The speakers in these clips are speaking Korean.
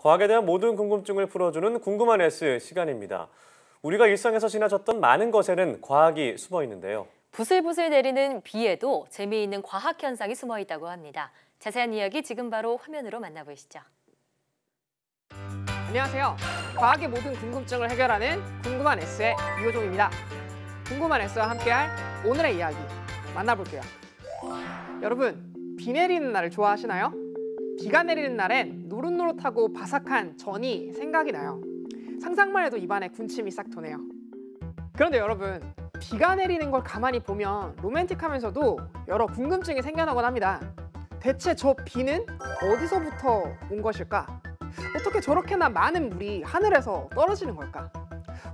과학에 대한 모든 궁금증을 풀어주는 궁금한 S 시간입니다. 우리가 일상에서 지나쳤던 많은 것에는 과학이 숨어 있는데요. 부슬부슬 내리는 비에도 재미있는 과학 현상이 숨어 있다고 합니다. 자세한 이야기 지금 바로 화면으로 만나보시죠. 안녕하세요. 과학의 모든 궁금증을 해결하는 궁금한 S의 이호종입니다. 궁금한 S와 함께할 오늘의 이야기 만나볼게요. 여러분, 비 내리는 날을 좋아하시나요? 비가 내리는 날엔 노릇노릇하고 바삭한 전이 생각이 나요. 상상만 해도 입안에 군침이 싹 도네요. 그런데 여러분, 비가 내리는 걸 가만히 보면 로맨틱하면서도 여러 궁금증이 생겨나곤 합니다. 대체 저 비는 어디서부터 온 것일까? 어떻게 저렇게나 많은 물이 하늘에서 떨어지는 걸까?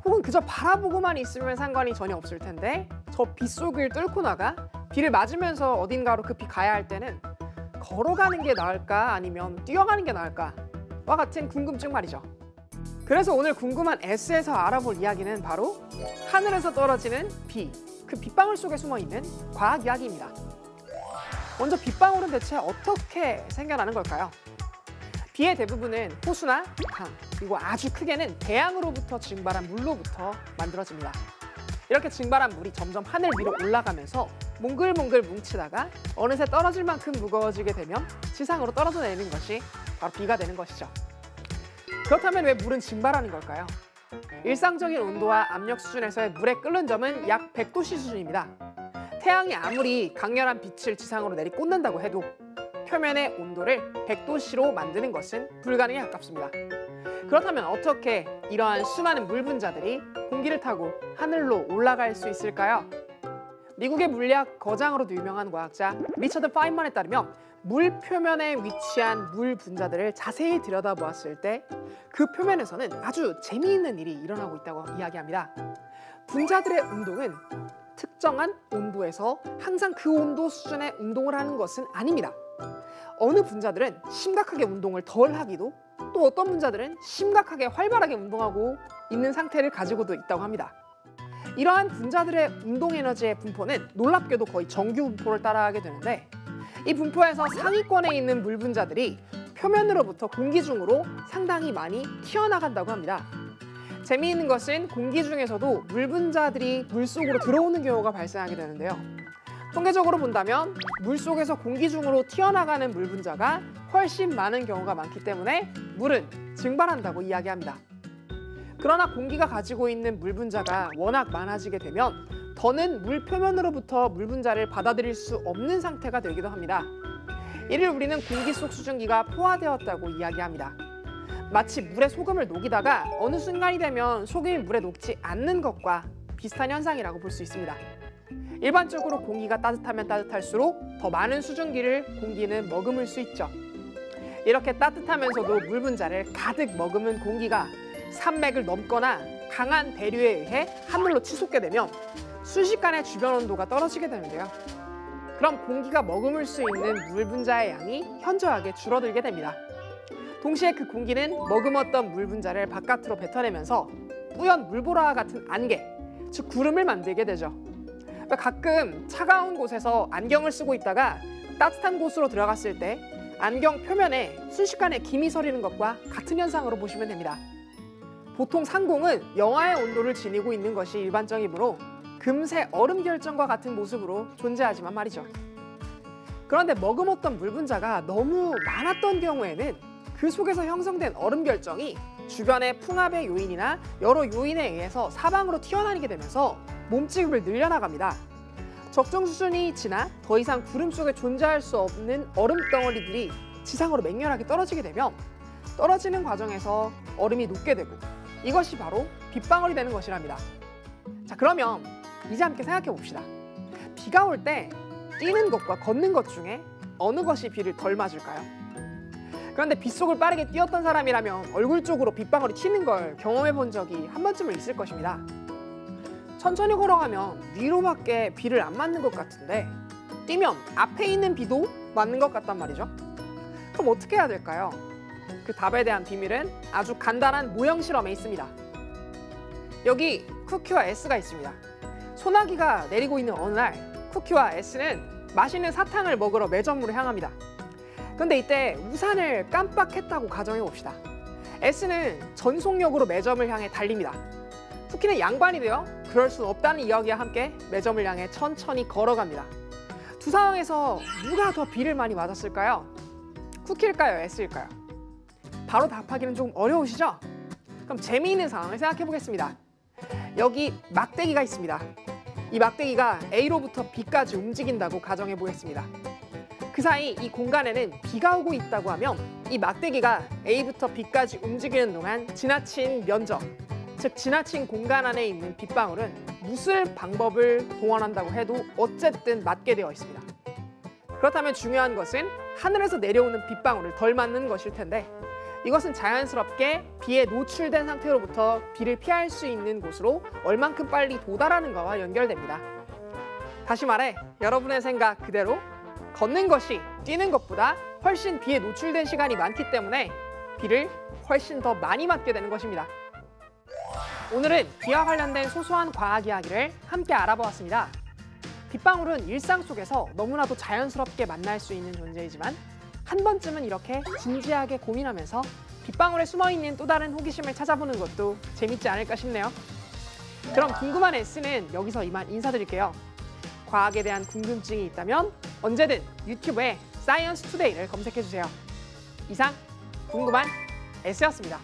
혹은 그저 바라보고만 있으면 상관이 전혀 없을 텐데 저 빗속을 뚫고 나가 비를 맞으면서 어딘가로 급히 가야 할 때는 걸어가는 게 나을까 아니면 뛰어가는 게 나을까? 와 같은 궁금증 말이죠. 그래서 오늘 궁금한 S에서 알아볼 이야기는 바로 하늘에서 떨어지는 비, 그 빗방울 속에 숨어 있는 과학 이야기입니다. 먼저 빗방울은 대체 어떻게 생겨나는 걸까요? 비의 대부분은 호수나 강, 그리고 아주 크게는 대양으로부터 증발한 물로부터 만들어집니다. 이렇게 증발한 물이 점점 하늘 위로 올라가면서 몽글몽글 뭉치다가 어느새 떨어질 만큼 무거워지게 되면 지상으로 떨어져 내리는 것이 바로 비가 되는 것이죠. 그렇다면 왜 물은 증발하는 걸까요? 일상적인 온도와 압력 수준에서의 물의 끓는 점은 약 100도씨 수준입니다. 태양이 아무리 강렬한 빛을 지상으로 내리꽂는다고 해도 표면의 온도를 100도씨로 만드는 것은 불가능에 가깝습니다. 그렇다면 어떻게 이러한 수많은 물 분자들이 공기를 타고 하늘로 올라갈 수 있을까요? 미국의 물리학 거장으로도 유명한 과학자 리처드 파인만에 따르면 물 표면에 위치한 물 분자들을 자세히 들여다보았을 때 그 표면에서는 아주 재미있는 일이 일어나고 있다고 이야기합니다. 분자들의 운동은 특정한 온도에서 항상 그 온도 수준의 운동을 하는 것은 아닙니다. 어느 분자들은 심각하게 운동을 덜 하기도 또 어떤 분자들은 심각하게 활발하게 운동하고 있는 상태를 가지고도 있다고 합니다. 이러한 분자들의 운동 에너지의 분포는 놀랍게도 거의 정규 분포를 따라하게 되는데 이 분포에서 상위권에 있는 물 분자들이 표면으로부터 공기 중으로 상당히 많이 튀어나간다고 합니다. 재미있는 것은 공기 중에서도 물 분자들이 물 속으로 들어오는 경우가 발생하게 되는데요. 통계적으로 본다면 물 속에서 공기 중으로 튀어나가는 물 분자가 훨씬 많은 경우가 많기 때문에 물은 증발한다고 이야기합니다. 그러나 공기가 가지고 있는 물 분자가 워낙 많아지게 되면 더는 물 표면으로부터 물 분자를 받아들일 수 없는 상태가 되기도 합니다. 이를 우리는 공기 속 수증기가 포화되었다고 이야기합니다. 마치 물에 소금을 녹이다가 어느 순간이 되면 소금이 물에 녹지 않는 것과 비슷한 현상이라고 볼 수 있습니다. 일반적으로 공기가 따뜻하면 따뜻할수록 더 많은 수증기를 공기는 머금을 수 있죠. 이렇게 따뜻하면서도 물 분자를 가득 머금은 공기가 산맥을 넘거나 강한 대류에 의해 하늘로 치솟게 되면 순식간에 주변 온도가 떨어지게 되는데요. 그럼 공기가 머금을 수 있는 물 분자의 양이 현저하게 줄어들게 됩니다. 동시에 그 공기는 머금었던 물 분자를 바깥으로 뱉어내면서 뿌연 물보라와 같은 안개, 즉 구름을 만들게 되죠. 가끔 차가운 곳에서 안경을 쓰고 있다가 따뜻한 곳으로 들어갔을 때 안경 표면에 순식간에 김이 서리는 것과 같은 현상으로 보시면 됩니다. 보통 상공은 영하의 온도를 지니고 있는 것이 일반적이므로 금세 얼음 결정과 같은 모습으로 존재하지만 말이죠. 그런데 머금었던 물 분자가 너무 많았던 경우에는 그 속에서 형성된 얼음 결정이 주변의 풍압의 요인이나 여러 요인에 의해서 사방으로 튀어나오게 되면서 몸집을 늘려나갑니다. 적정 수준이 지나 더 이상 구름 속에 존재할 수 없는 얼음 덩어리들이 지상으로 맹렬하게 떨어지게 되면 떨어지는 과정에서 얼음이 녹게 되고 이것이 바로 빗방울이 되는 것이랍니다. 자 그러면 이제 함께 생각해 봅시다. 비가 올 때 뛰는 것과 걷는 것 중에 어느 것이 비를 덜 맞을까요? 그런데 빗속을 빠르게 뛰었던 사람이라면 얼굴 쪽으로 빗방울이 튀는 걸 경험해 본 적이 한 번쯤은 있을 것입니다. 천천히 걸어가면 위로밖에 비를 안 맞는 것 같은데 뛰면 앞에 있는 비도 맞는 것 같단 말이죠. 그럼 어떻게 해야 될까요? 그 답에 대한 비밀은 아주 간단한 모형 실험에 있습니다. 여기 쿠키와 S가 있습니다. 소나기가 내리고 있는 어느 날 쿠키와 S는 맛있는 사탕을 먹으러 매점으로 향합니다. 그런데 이때 우산을 깜빡했다고 가정해 봅시다. S는 전속력으로 매점을 향해 달립니다. 쿠키는 양반이 되어 그럴 수 없다는 이야기와 함께 매점을 향해 천천히 걸어갑니다. 두 상황에서 누가 더 비를 많이 맞았을까요? 쿠키일까요? S일까요? 바로 답하기는 좀 어려우시죠? 그럼 재미있는 상황을 생각해 보겠습니다. 여기 막대기가 있습니다. 이 막대기가 A로부터 B까지 움직인다고 가정해 보겠습니다. 그 사이 이 공간에는 비가 오고 있다고 하면 이 막대기가 A부터 B까지 움직이는 동안 지나친 면적, 즉 지나친 공간 안에 있는 빗방울은 무술 방법을 동원한다고 해도 어쨌든 맞게 되어 있습니다. 그렇다면 중요한 것은 하늘에서 내려오는 빗방울을 덜 맞는 것일 텐데 이것은 자연스럽게 비에 노출된 상태로부터 비를 피할 수 있는 곳으로 얼만큼 빨리 도달하는 것과 연결됩니다. 다시 말해 여러분의 생각 그대로 걷는 것이 뛰는 것보다 훨씬 비에 노출된 시간이 많기 때문에 비를 훨씬 더 많이 맞게 되는 것입니다. 오늘은 비와 관련된 소소한 과학 이야기를 함께 알아보았습니다. 빗방울은 일상 속에서 너무나도 자연스럽게 만날 수 있는 존재이지만 한 번쯤은 이렇게 진지하게 고민하면서 빗방울에 숨어 있는 또 다른 호기심을 찾아보는 것도 재밌지 않을까 싶네요. 그럼 궁금한 S는 여기서 이만 인사드릴게요. 과학에 대한 궁금증이 있다면 언제든 유튜브에 사이언스 투데이를 검색해 주세요. 이상 궁금한 S였습니다.